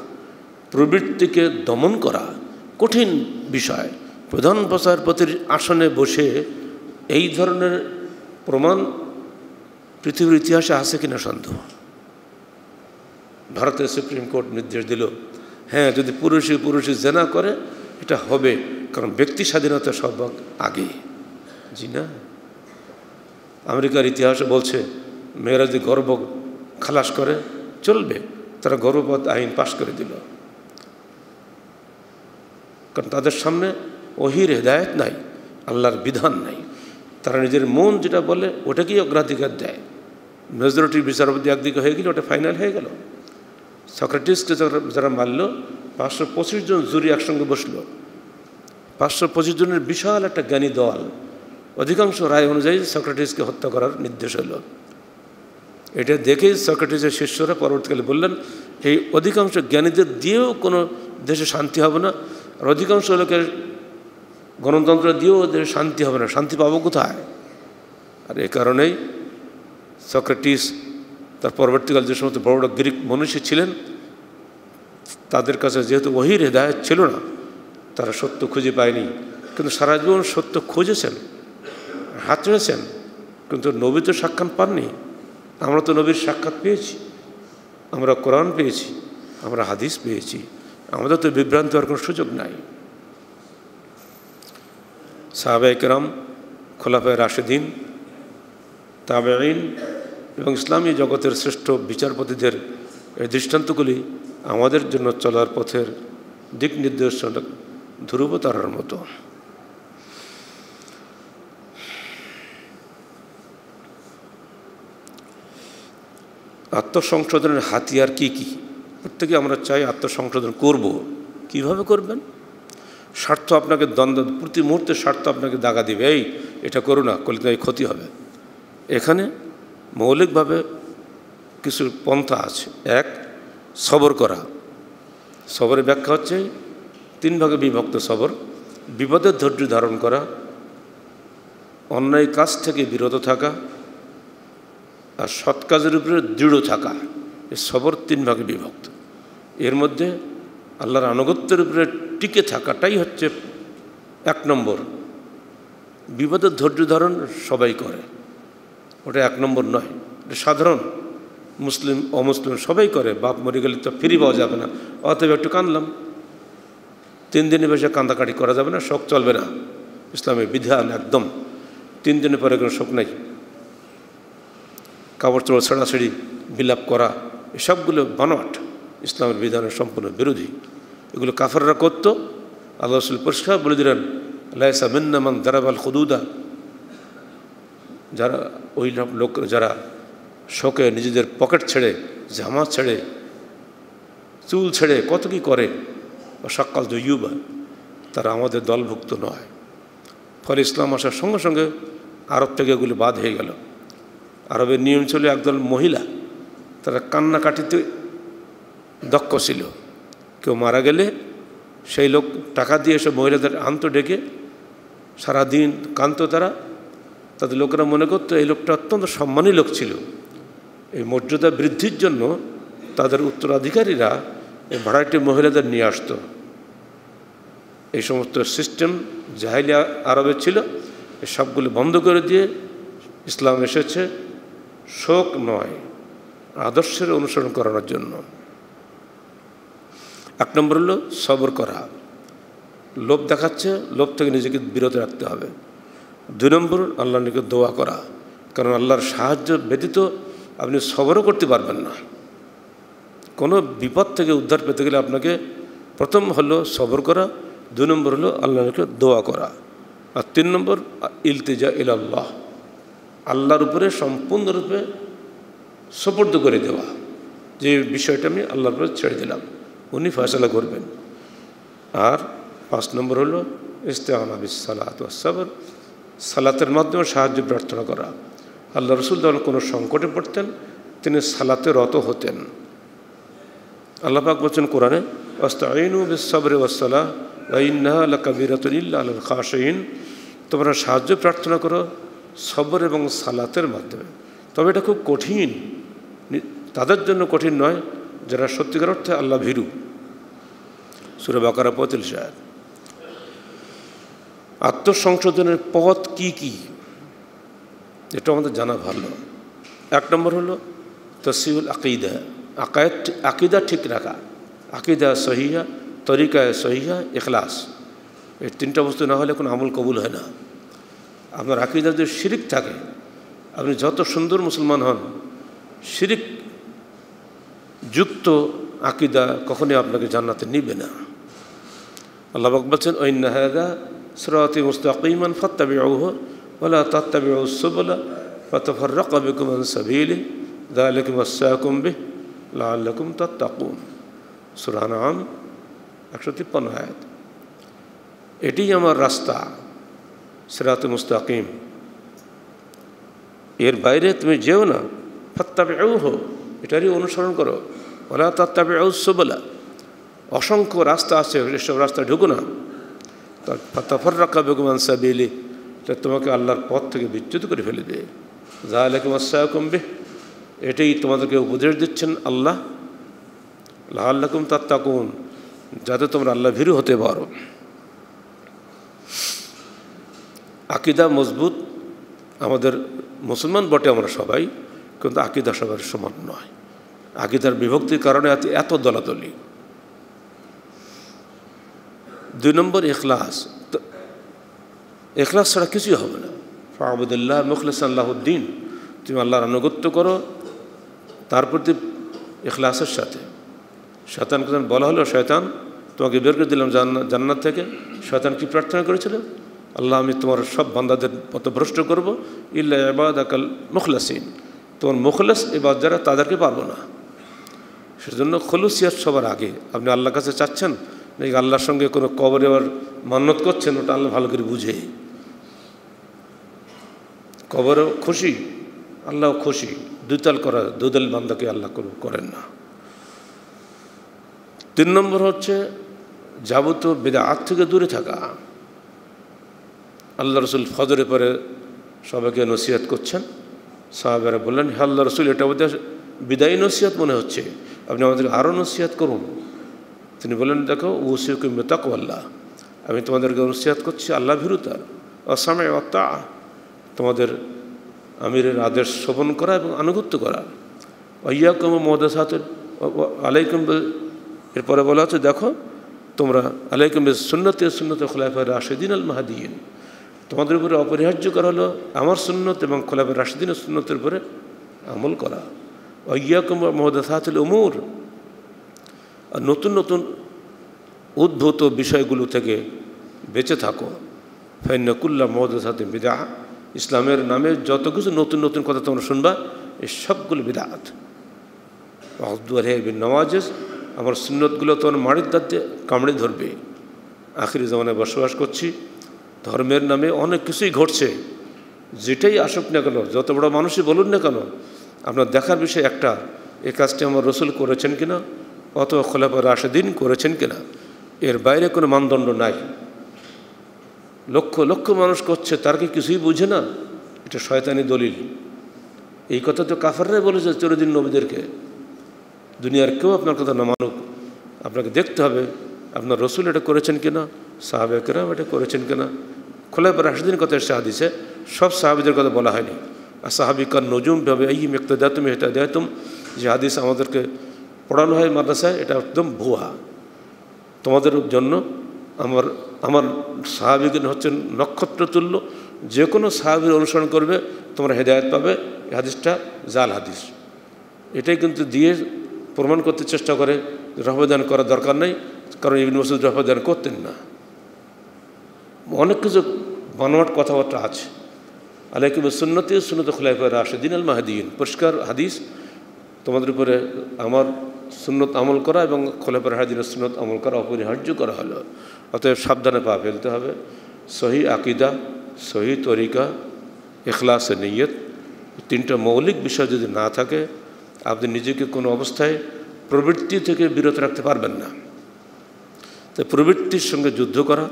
প্রবৃত্তিকে দমন করা কঠিন বিষয়। প্রধান প্রচারপতির আসনে বসে এই ধরনের প্রমাণ পৃথিবীর ইতিহাসে আছে কিনা সন্দেহ? ভারতের সুপ্রিম কোর্ট নির্দেশ দিল হ্যাঁ যদি পুরুষে পুরুষে জেনা করে, এটা হবে, কারণ ব্যক্তি স্বাধীনতা সব আগে। জি না? আমেরিকার ইতিহাসে বলছে, মেয়েরা যদি গর্ব খালাস করে, চলবে। তারা গর্ভপাত আইন পাশ করে দিল। কারণ তাদের সামনে অহির হেদায়ত নাই, আল্লাহর বিধান নাই। তারা নিজের মন যেটা বলে, ওটাকেই অগ্রাধিকার দেয়। মেজরিটির বিচারপতি একদিকে হয়ে গেলে, ওটা ফাইনাল হয়ে গেল। সক্রেটিসকে যারা মারল, পাঁচশো পঁচিশ জন জুরি একসঙ্গে বসল। পাঁচশো পঁচিশ জনের বিশাল একটা জ্ঞানী দল। অধিকাংশ রায় অনুযায়ী সক্রেটিসকে হত্যা করার নির্দেশ হলো। এটা দেখেই সক্রেটিসের শিষ্যরা পরবর্তীকালে বললেন, এই অধিকাংশ জ্ঞানীদের দিয়েও কোনো দেশে শান্তি হবে না। আর অধিকাংশ লোকের গণতন্ত্র দিয়েও দেশে শান্তি হবে না। শান্তি পাবো কোথায়? আর এ কারণেই সক্রেটিস তার পরবর্তীকাল যে সমস্ত বড় বড় গ্রিক মনীষী ছিলেন, তাদের কাছে যেহেতু ওহির হেদায়ত ছিল না, তারা সত্য খুঁজে পায়নি। কিন্তু সারা জীবন সত্য খুঁজেছেন হাত কিন্তু নবী তো সাক্ষাৎ পাননি। আমরা তো নবীর সাক্ষাৎ পেয়েছি। আমরা কোরআন পেয়েছি, আমরা হাদিস পেয়েছি। আমাদের তো বিভ্রান্ত হওয়ার কোনো সুযোগ নাই। সাহাবাইকরাম খোলাফায় রাশেদিন তাবেইন এবং ইসলামী জগতের শ্রেষ্ঠ বিচারপতিদের এই দৃষ্টান্তগুলি আমাদের জন্য চলার পথের দিক নির্দেশনা ধ্রুবতারার মতো। আত্মসংশোধনের হাতিয়ার কি কি? প্রত্যেকে আমরা চাই আত্মসংশোধন করব। কীভাবে করবেন? স্বার্থ আপনাকে দ্বন্দ্ব, প্রতি মুহূর্তে স্বার্থ আপনাকে দাগা দিবে। এই, এটা করো না করলে এই ক্ষতি হবে। এখানে মৌলিকভাবে কিছু পন্থা আছে। এক, সবর করা। সবরের ব্যাখ্যা হচ্ছে তিন ভাগে বিভক্ত সবর। বিপদের ধৈর্য ধারণ করা। অন্যায় কাজ থেকে বিরত থাকা। আর সৎ কাজের উপরে দৃঢ় থাকা, এ সবর তিন ভাগে বিভক্ত। এর মধ্যে আল্লাহর আনুগত্যের উপরে টিকে থাকাটাই হচ্ছে এক নম্বর। বিপদের ধৈর্য ধারণ সবাই করে। ওটা এক নম্বর নয়, এটা সাধারণ। মুসলিম, অমুসলিম সবাই করে, বাপ মরে গেলে তো ফিরি পাওয়া যাবে না। অতএব একটু কাঁদলাম। তিন দিনে বেশি কান্দাকাটি করা যাবে না, শোক চলবে না। ইসলামের বিধান একদম। তিন দিনের পরে কোনো শোক নাই। কাপড় চোপড় ছেড়াছেড়ি, বিলাপ করা, এসবগুলো বানোয়াট, ইসলামের বিধানের সম্পূর্ণ বিরোধী। এগুলো কাফাররা করতো। আল্লাহ রসুল পরিষ্কার বলে দিলেন আল্লাহসা মিন্নামান দারাবাল খুদুদা। যারা ওই লোক যারা শোকে নিজেদের পকেট ছেড়ে, জামা ছেড়ে, চুল ছেড়ে কত কি করে সাক্কাল ইউবা, তারা আমাদের দলভুক্ত নয়। ফলে ইসলাম আসার সঙ্গে সঙ্গে আরব থেকে এগুলি বাদ হয়ে গেল। আরবের নিয়ম ছিল একদল মহিলা, তারা কান্নাকাটিতে দক্ষ ছিল। কেউ মারা গেলে সেই লোক টাকা দিয়ে এসব মহিলাদের আন্ত ডেকে, সারাদিন কান্ত তারা। তাদের লোকেরা মনে করতো, এই লোকটা অত্যন্ত সম্মানী লোক ছিল। এই মর্যাদা বৃদ্ধির জন্য তাদের উত্তরাধিকারীরা এই ভাড়াটি মহিলাদের নিয়ে আসতো। এই সমস্ত সিস্টেম জাহিলিয়া আরবে ছিল। সবগুলো বন্ধ করে দিয়ে ইসলাম এসেছে। শোক নয়, আদর্শের অনুসরণ করানোর জন্য। এক নম্বর হলো সবর করা। লোভ দেখাচ্ছে, লোভ থেকে নিজেকে বিরত রাখতে হবে। দুই নম্বর আল্লাহ নিকে দোয়া করা। কারণ আল্লাহর সাহায্য ব্যতীত আপনি সবরও করতে পারবেন না। কোনো বিপদ থেকে উদ্ধার পেতে গেলে আপনাকে প্রথম হলো সবর করা, দুই নম্বর হলো আল্লাহকে দোয়া করা। আর তিন নম্বর, ইলতিজা ইল আল্লাহ আল্লাহর উপরে সম্পূর্ণরূপে সপর্দ করে দেওয়া। যে বিষয়টা আমি আল্লাহর উপরে ছেড়ে দিলাম। উনি ফয়সলা করবেন। আর পাঁচ নম্বর হলো ইস্তেআনা বিসালাত সাবর সালাতের মাধ্যমে সাহায্য প্রার্থনা করা। আল্লাহ রসুল যখন কোনো সংকটে পড়তেন, তিনি সালাতে রত হতেন। আল্লাহ পাক বলছেন কোরআনে অস্তাইনু বিসাবরে ওয়াসালা ওয়াইন্না আল্লাহ কাবিরাতুল ইল্লা আল তোমরা সাহায্য প্রার্থনা করো সবর এবং সালাতের মাধ্যমে। তবে এটা খুব কঠিন। তাদের জন্য কঠিন নয়, যারা সত্যিকার অর্থে আল্লাহ ভীরু। সুরে বাকারা পঁয়ত্রিশ সাহেব আত্মসংশোধনের পথ কি কি? এটা আমাদের জানা ভালো। এক নম্বর হলো তসিউল আকিদা। আকায়ত আকিদা ঠিক রাখা। আকিদা সহিয়া তরিকায় সহিয়া এখলাস এই তিনটা বস্তু না হলে কোনো আমল কবুল হয় না। আপনার আকিদা যদি শিরিক থাকে, আপনি যত সুন্দর মুসলমান হন, শিরিক যুক্ত আকিদা কখনই আপনাকে জান্নাতে নিবে না। আল্লাহ বলছেন ঐন্নাহাদা সরাতি মুস্তাকিমান ফত্তাবি আউহ ওলা তাত্তাবি সুবলা ফতফরক বিকুম সাবিলি দালিকুম আসসাকুম বিহ লাল্লাকুম তাত্তাকুন। সুরান আম একশো তিপ্পান্ন আয়াত। এটি আমার রাস্তা। সেরাতে মুস্তাকিম। এর বাইরে তুমি যেও না ফত্তাবে হো এটারই অনুসরণ করো। ওলা তত্তাবে বলা অসংখ্য রাস্তা আছে, এসব রাস্তা ঢুকো না। ফতাফর রাখা বেগুমান সাবিলি, এটা তোমাকে আল্লাহর পথ থেকে বিচ্যুত করে ফেলে দেয়। জাহালাকুম আসসাকুম্বে এটাই তোমাদেরকে উপদেশ দিচ্ছেন আল্লাহ। লাল্লাকুম তাত্তাকুন, যাতে তোমরা আল্লাহ ভীরু হতে পারো। আকিদা মজবুত আমাদের মুসলমান বটে আমরা সবাই, কিন্তু আকিদা সবার সমান নয়। আকিদার বিভক্তির কারণে এত দলাদলি। দুই নম্বর এখলাস এখলাস ছাড়া কিছুই হবে না। ফাহমদুল্লাহ মুখলিস আল্লাহদ্দিন তুমি আল্লাহর আনুগত্য করো, তার প্রতি এখলাসের সাথে। শয়তানকে বলা হলো, শয়তান, তোমাকে বের করে দিলাম জান্নাত থেকে। শয়তান কি প্রার্থনা করেছিল? আল্লাহ, আমি তোমার সব বান্দাদের পথভ্রষ্ট করব। ইল্লা এবাদ আকাল মুখলাসিন। তোমার মুখলাস এবার যারা, তাদেরকে পারব না। সেজন্য খলুসিয়াত সবার আগে। আপনি আল্লাহর কাছে চাচ্ছেন, নাকি আল্লাহর সঙ্গে কোনো কবরে আবার মান্যত করছেন, ওটা আল্লাহ ভালো করে বুঝে। কবরও খুশি আল্লাহ খুশি। দুতাল করা দুদল বান্দাকে আল্লাহ করেন না। তিন নম্বর হচ্ছে, যাবতীয় বেদাত থেকে দূরে থাকা। আল্লাহ রসুল ফজরে পরে সবাইকে নসিহাত করছেন। সাহাবেরা বললেন, হে আল্লাহ রসুল, এটা বোধ বিদায়ী নসিহাত মনে হচ্ছে। আপনি আমাদের আরও নসিহাত করুন। তিনি বললেন, দেখো ওসিকুম আল্লাহ আমি তোমাদেরকে নসিহাত করছি আল্লাহ ভীরুতার অসামে অত্তা তোমাদের আমিরের আদেশ শোভন করা এবং আনুগত্য করা। অয়াকুম মহদাসাতের আলাইকুম এরপরে বলা হচ্ছে, দেখো, তোমরা আলাইকুম সুন্নতে সুন্নতে খোলাফায় রাশেদিন আল মাহাদিন তোমাদের উপরে অপরিহার্য করা হলো আমার সুন্নত এবং খোলাফের রাশেদিনের সুন্নতের উপরে আমল করা। অয়াকুম মহদাসাতুল উমুর। আর নতুন নতুন উদ্ভূত বিষয়গুলো থেকে বেঁচে থাকো। ফাইনাকুল্লা মহদাসাতে বিদা ইসলামের নামে যত কিছু নতুন নতুন কথা তোমরা শুনবা এই সবগুলো বিদাত আব্দুল হেবিন নওয়াজেস আমার সুন্নতগুলো তোমার মাড়ির দাঁতে কামড়ে ধরবে। আখিরি জমানায় বসবাস করছি। ধর্মের নামে অনেক কিছুই ঘটছে। যেটাই আসুক না কেন, যত বড় মানুষই বলুন না কেন আপনার দেখার বিষয় একটা এই কাজটি আমার রসুল করেছেন কিনা, অথবা খোলাফা রাশেদিন করেছেন কিনা, এর বাইরে কোনো মানদণ্ড নাই। লক্ষ লক্ষ মানুষ করছে, তার কি কিছুই বুঝে না, এটা শয়তানি দলিল। এই কথা তো কাফাররাই বলেছে চিরদিন নবীদেরকে, দুনিয়ার কেউ আপনার কথা না মানুক, আপনাকে দেখতে হবে, আপনার রসুল এটা করেছেন কিনা সাহাবেকরাম এটা করেছেন কিনা? পর রাশিদিন কথা এসে হাদিসে, সব সাহাবিদের কথা বলা হয়নি। আর সাহাবিকার নজুম ভাবে এই মেক্তদা তুমি এটা দেয় তুম যে হাদিস আমাদেরকে পড়ানো হয় মাদ্রাসায়, এটা একদম ভুয়া। তোমাদের জন্য আমার আমার সাহাবিগণ হচ্ছেন নক্ষত্র তুল্য যে কোনো সাহাবির অনুসরণ করবে, তোমরা হেদায়ত পাবে, এই হাদিসটা জাল হাদিস। এটাই কিন্তু দিয়ে প্রমাণ করতে চেষ্টা করে রহবাদান করার দরকার নেই, কারণ ইবিন মসুদ রহবাদান করতেন না। অনেক কিছু বানোয়াট কথাবার্তা আছে। আলাইকুম সুন্নতি সুন্নত খোলাই করে আসে দিন আল মাহাদিন পরিষ্কার হাদিস, তোমাদের উপরে আমার সুন্নত আমল করা এবং খোলাপের হাদিনের সুন্নত আমল করা অপরিহার্য করা হলো। অতএব সাবধানে পা ফেলতে হবে। সহি আকিদা, সহি তরিকা এখলাসে নিয়ত, তিনটা মৌলিক বিষয় যদি না থাকে, আপনি নিজেকে কোনো অবস্থায় প্রবৃত্তি থেকে বিরত রাখতে পারবেন না। তো প্রবৃত্তির সঙ্গে যুদ্ধ করা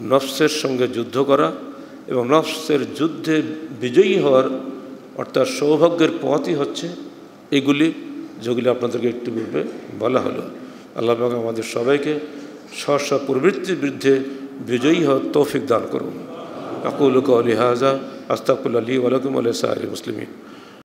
নফসের সঙ্গে যুদ্ধ করা এবং নফসের যুদ্ধে বিজয়ী হওয়ার অর্থাৎ সৌভাগ্যের পথই হচ্ছে এগুলি, যেগুলি আপনাদেরকে একটু পূর্বে বলা হলো। আল্লাহ পাক আমাদের সবাইকে স্ব প্রবৃত্তির বিরুদ্ধে বিজয়ী হওয়ার তৌফিক দান করুন। আকুল কৌলি হাজা আস্তাকুল আলী ওয়ালাকুম আলহ সাহারি মুসলিমিন।